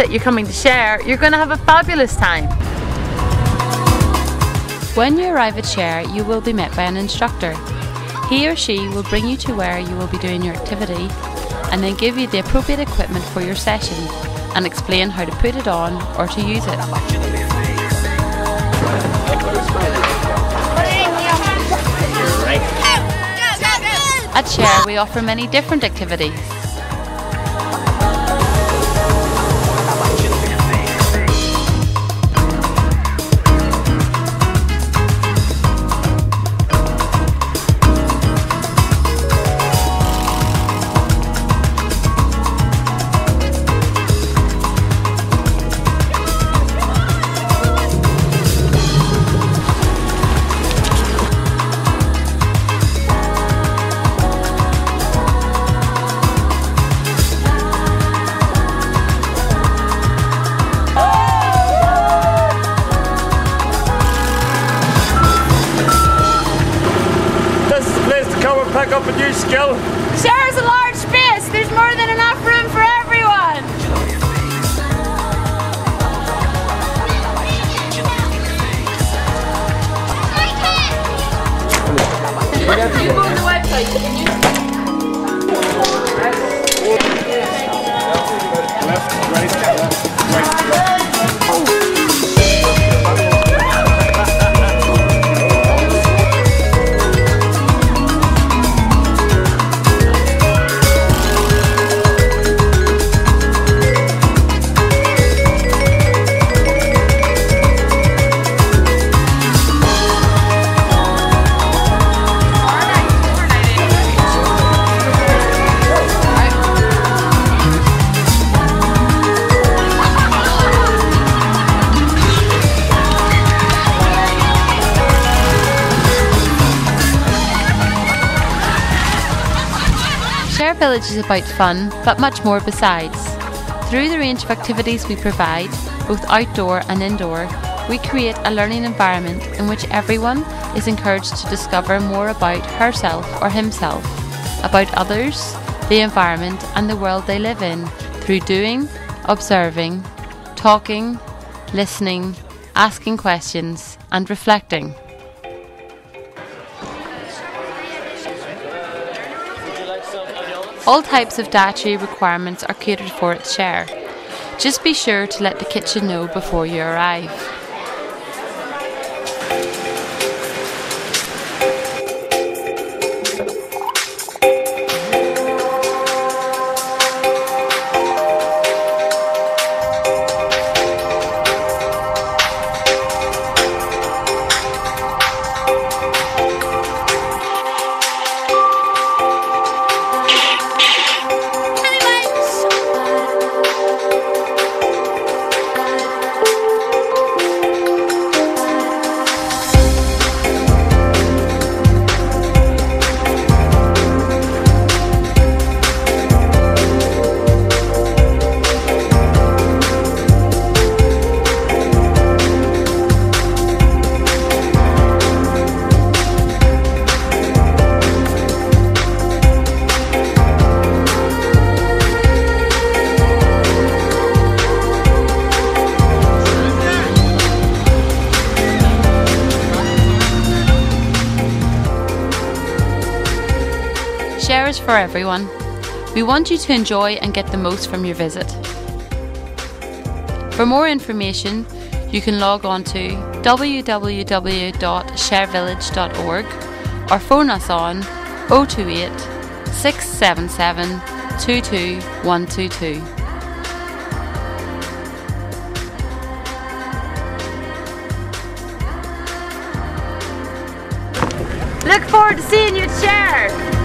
that you're coming to share, you're going to have a fabulous time. When you arrive at Share, you will be met by an instructor. He or she will bring you to where you will be doing your activity and then give you the appropriate equipment for your session and explain how to put it on or to use it. At Share, we offer many different activities. Is a large space. There's more than enough room for everyone. You on the website, can you? Left, right, left, right. Village is about fun, but much more besides. Through the range of activities we provide, both outdoor and indoor, we create a learning environment in which everyone is encouraged to discover more about herself or himself, about others, the environment, and the world they live in through doing, observing, talking, listening, asking questions, and reflecting. All types of dietary requirements are catered for at Share. Just be sure to let the kitchen know before you arrive. For everyone. We want you to enjoy and get the most from your visit. For more information, you can log on to www.sharevillage.org or phone us on 028 677 22122. Look forward to seeing you at Share.